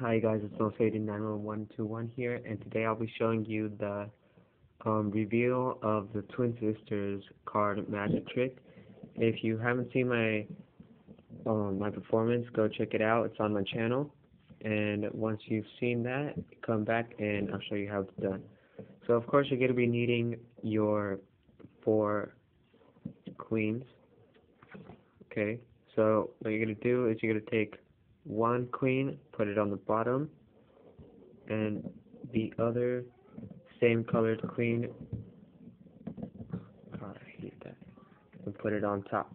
Hi guys, it's mosthated91121 here, and today I'll be showing you the um, reveal of the Twin Sisters card magic trick. If you haven't seen my um, my performance, go check it out. It's on my channel, and once you've seen that, come back and I'll show you how it's done. So of course you're going to be needing your four queens. Okay, so what you're going to do is you're going to take one queen, put it on the bottom, and the other same colored queen, God, I hate that, and put it on top,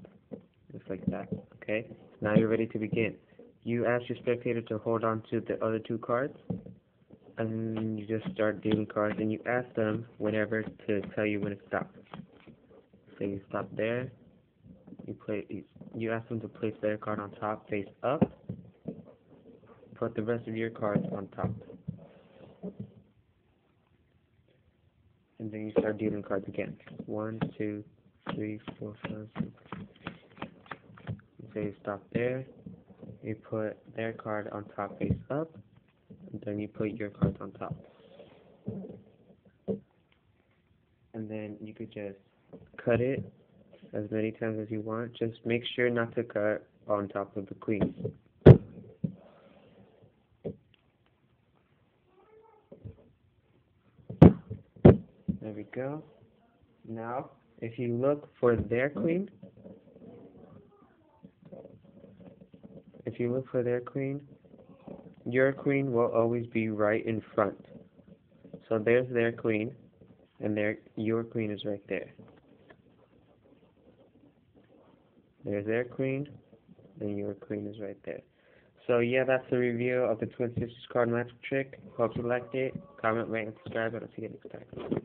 just like that, okay? Now you're ready to begin. You ask your spectator to hold on to the other two cards, and you just start dealing cards, and you ask them whenever to tell you when to stop. So you stop there, you play, you ask them to place their card on top, face up, put the rest of your cards on top. And then you start dealing cards again. One, two, three, four, five, six. You say stop there. You put their card on top face up. And then you put your cards on top. And then you could just cut it as many times as you want. Just make sure not to cut on top of the queens. There we go. Now, if you look for their queen, if you look for their queen, your queen will always be right in front. So there's their queen, and their your queen is right there. There's their queen, and your queen is right there. So yeah, that's the review of the Twin Sisters card magic trick. Hope you liked it. Comment, rate, and subscribe, and I'll see you next time.